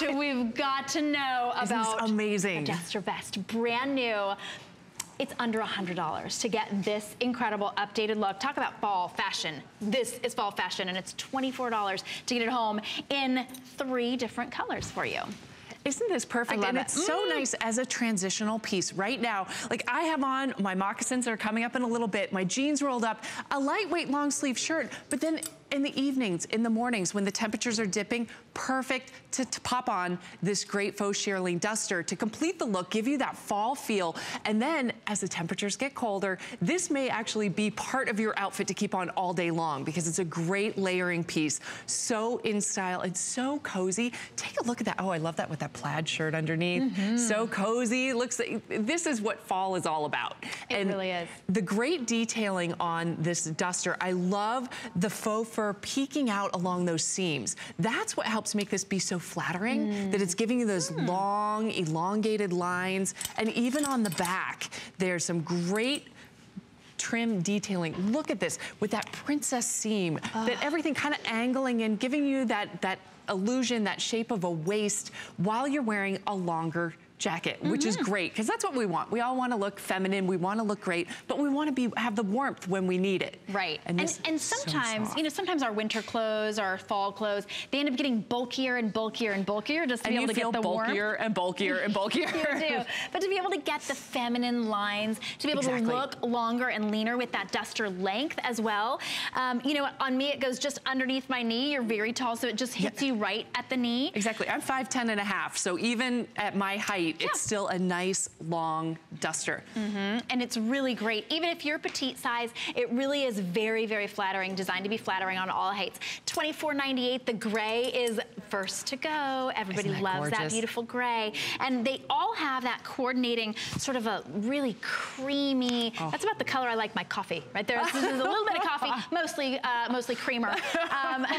We've got to know about amazing. Duster vest, brand new. It's under $100 to get this incredible updated look. Talk about fall fashion. This is fall fashion and it's $24 to get it home in three different colors for you. Isn't this perfect? And it. it's so Mm. nice as a transitional piece right now. Like I have on my moccasins that are coming up in a little bit, my jeans rolled up, a lightweight long sleeve shirt, but then in the evenings, in the mornings, when the temperatures are dipping, perfect to, to pop on this great faux shearling duster to complete the look, give you that fall feel. And then as the temperatures get colder, this may actually be part of your outfit to keep on all day long because it's a great layering piece. So in style, it's so cozy. Take a look at that. Oh, I love that with that plaid shirt underneath. Mm-hmm. So cozy. Looks like, this is what fall is all about. It and really is. The great detailing on this duster, I love the faux fur peeking out along those seams. That's what helps make this be so flattering, Mm. that it's giving you those Hmm. long, elongated lines. And even on the back, there's some great trim detailing. Look at this with that princess seam, that everything kind of angling and giving you that, that illusion, that shape of a waist while you're wearing a longer jacket, which is Mm-hmm. great because that's what we want. We all want to look feminine, we want to look great, but we want to be have the warmth when we need it. Right. And, And, and is so sometimes, you know, sometimes our winter clothes, our fall clothes, they end up getting bulkier and bulkier and bulkier just to and be able to get the bulkier warmth. and bulkier and bulkier. You do. But to be able to get the feminine lines, to be able Exactly. to look longer and leaner with that duster length as well. Um, you know, on me, it goes just underneath my knee. You're very tall, so it just hits you right at the knee. Exactly. I'm 5'10 and a half, so even at my height, Yeah. it's still a nice long duster. and it's really great. Even if you're petite size, it really is very, very flattering, designed to be flattering on all heights. $24.98, the gray is first to go. Everybody that loves that beautiful gray. And they all have that coordinating sort of a really creamy, Oh. that's about the color I like my coffee, right there. This is a little bit of coffee, mostly uh, mostly creamer. Um,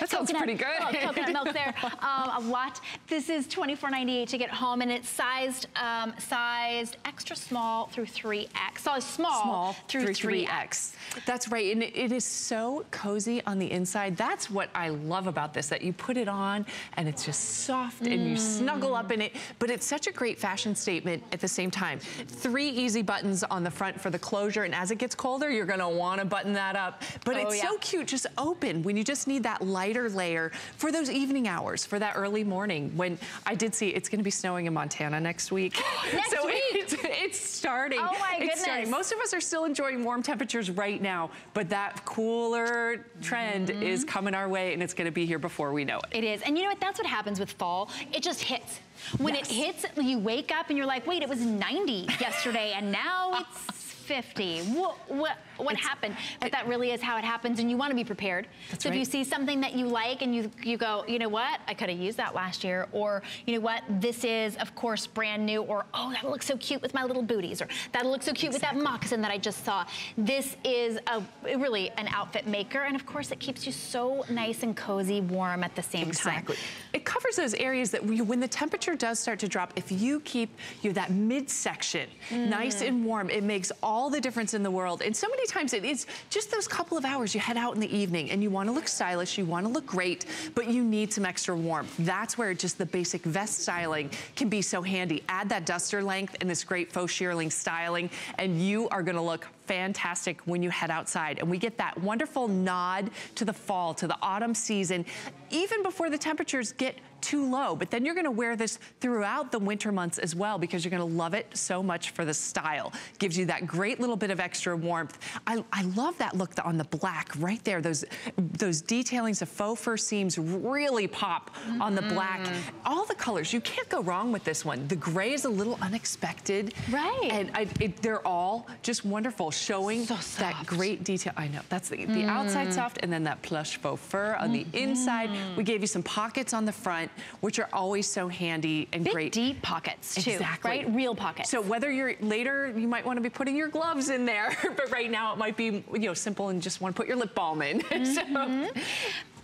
That sounds coconut- pretty good. oh, coconut milk there, um, a lot. This is $24.98 to get home, and it's sized um, sized extra small through 3X. So small, small through, 3X. 3X. That's right, and it- it is so cozy on the inside. That's what I love about this, that you put it on and it's just soft and you snuggle up in it, but it's such a great fashion statement at the same time. Three easy buttons on the front for the closure, and as it gets colder, you're gonna wanna button that up. But Oh, it's yeah. so cute, just open, when you just need that lighter layer for those evening hours, for that early morning, when I did see it's gonna be snowing in Montana next week. Next so week? It's, it's starting. Oh my It's starting. goodness. Most of us are still enjoying warm temperatures right now, but that cooler trend Mm-hmm. is coming our way and it's gonna be here before we know it. It is. And you know what? That's what happens with fall. It just hits. When Yes. it hits, you wake up and you're like, wait, it was 90 yesterday and now it's 50. What, what, what It's- happened? But that really is how it happens and you want to be prepared. That's so if you see something that you like and you, you go, you know what? I could have used that last year. Or, you know what? This is, of course, brand new. Or, oh, that looks so cute with my little booties. Or that'll look so cute with that moccasin that I just saw. This is a really an outfit maker. And of course, it keeps you so nice and cozy, warm at the same time. Exactly. time. It covers those areas that we, when the temperature does start to drop, if you keep you know, that midsection nice mm-hmm. and warm, it makes all the difference in the world. And so many times it is just those couple of hours you head out in the evening and you want to look stylish, you want to look great, but you need some extra warmth. That's where just the basic vest styling can be so handy. Add that duster length and this great faux shearling styling, and you are going to look fantastic when you head outside. And we get that wonderful nod to the fall, to the autumn season, even before the temperatures get too low. But then you're gonna wear this throughout the winter months as well because you're gonna love it so much for the style. Gives you that great little bit of extra warmth. I, I love that look on the black right there. Those, those detailings of faux fur seams really pop on the black. Mm-hmm. All the colors, you can't go wrong with this one. The gray is a little unexpected. Right. And I, it, they're all just wonderful, showing So that great detail. I know, that's the, the mm. outside soft and then that plush faux fur on the inside. Mm-hmm. We gave you some pockets on the front, which are always so handy and Big great. deep pockets too, Exactly. right? Real pockets. So whether you're later, you might want to be putting your gloves in there, but right now it might be you know simple and just want to put your lip balm in. so, mm-hmm.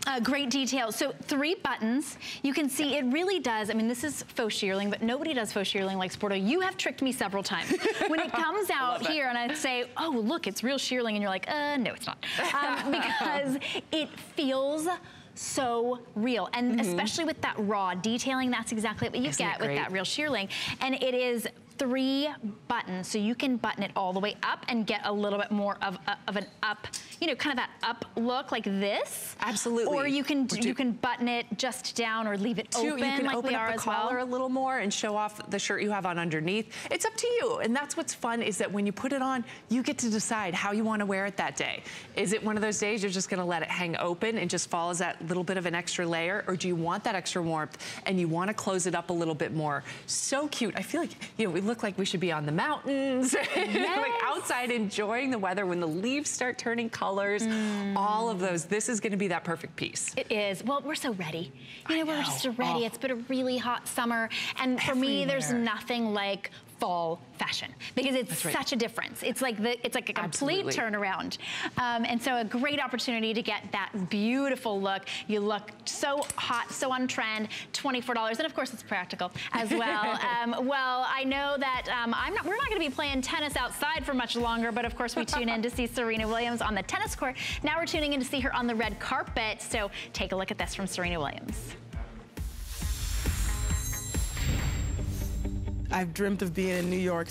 Uh, great detail. So three buttons. You can see it really does. I mean, this is faux shearling, but nobody does faux shearling like Sporto. You have tricked me several times. when it comes out here and I say, oh, look, it's real shearling. And you're like, uh, no, it's not. Um, because it feels so real. And mm -hmm. especially with that raw detailing, that's exactly what you Isn't get with that real shearling. And it is three buttons. So you can button it all the way up and get a little bit more of, uh, of an up, you know, kind of that up look like this. Absolutely. Or you can you can button it just down or leave it Two, open you can like open up are the as collar well. a little more and show off the shirt you have on underneath. It's up to you. And that's what's fun is that when you put it on, you get to decide how you want to wear it that day. Is it one of those days you're just going to let it hang open and just fall as that little bit of an extra layer? Or do you want that extra warmth and you want to close it up a little bit more? So cute. I feel like, you know, we look like we should be on the mountains, yes. like outside enjoying the weather when the leaves start turning colors, mm. all of those. This is gonna be that perfect piece. It is. Well, we're so ready. You know, know. we're just ready. Oh. It's been a really hot summer. And for Everywhere. me, there's nothing like fall fashion because it's right. such a difference. It's like the it's like a complete Absolutely. turnaround. Um, and so a great opportunity to get that beautiful look. You look so hot, so on trend, $24. And of course it's practical as well. um, well, I know that um, I'm not, we're not gonna be playing tennis outside for much longer, but of course we tune in to see Serena Williams on the tennis court. Now we're tuning in to see her on the red carpet. So take a look at this from Serena Williams. I've dreamt of being in New York